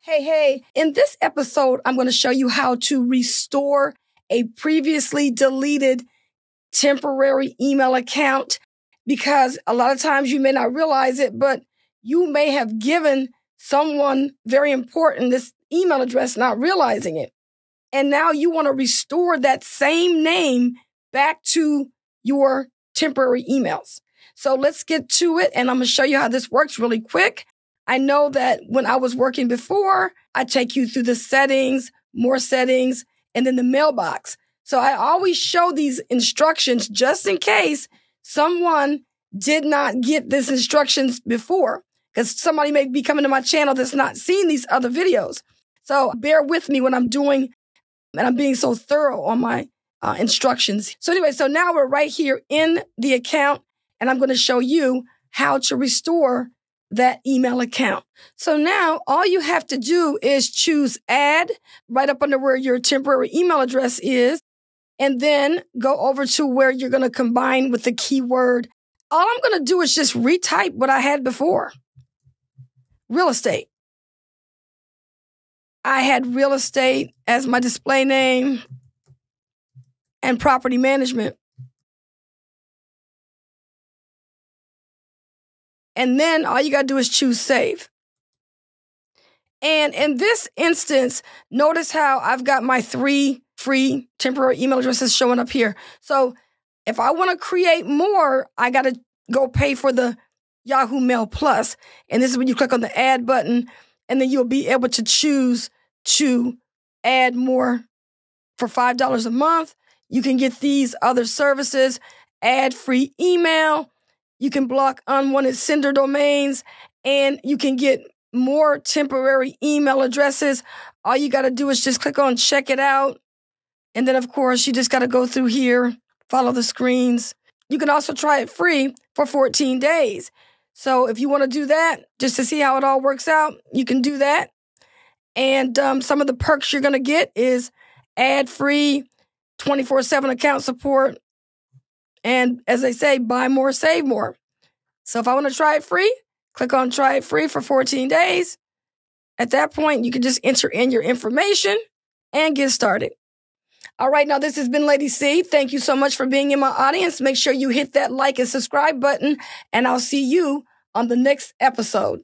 Hey, hey, in this episode, I'm going to show you how to restore a previously deleted temporary email account because a lot of times you may not realize it, but you may have given someone very important this email address, not realizing it. And now you want to restore that same name back to your temporary emails. So let's get to it. And I'm going to show you how this works really quick. I know that when I was working before, I take you through the settings, more settings, and then the mailbox. So I always show these instructions just in case someone did not get these instructions before because somebody may be coming to my channel that's not seen these other videos. So bear with me when I'm doing and I'm being so thorough on my uh, instructions. So anyway, so now we're right here in the account and I'm going to show you how to restore that email account. So now all you have to do is choose add right up under where your temporary email address is, and then go over to where you're going to combine with the keyword. All I'm going to do is just retype what I had before. Real estate. I had real estate as my display name and property management. And then all you got to do is choose save. And in this instance, notice how I've got my three free temporary email addresses showing up here. So if I want to create more, I got to go pay for the Yahoo Mail Plus. And this is when you click on the add button, and then you'll be able to choose to add more for $5 a month. You can get these other services, ad free email, you can block unwanted sender domains and you can get more temporary email addresses. All you got to do is just click on check it out. And then, of course, you just got to go through here, follow the screens. You can also try it free for 14 days. So if you want to do that, just to see how it all works out, you can do that. And um, some of the perks you're going to get is ad free, 24 7 account support, and as they say, buy more, save more. So if I want to try it free, click on try it free for 14 days. At that point, you can just enter in your information and get started. All right, now this has been Lady C. Thank you so much for being in my audience. Make sure you hit that like and subscribe button, and I'll see you on the next episode.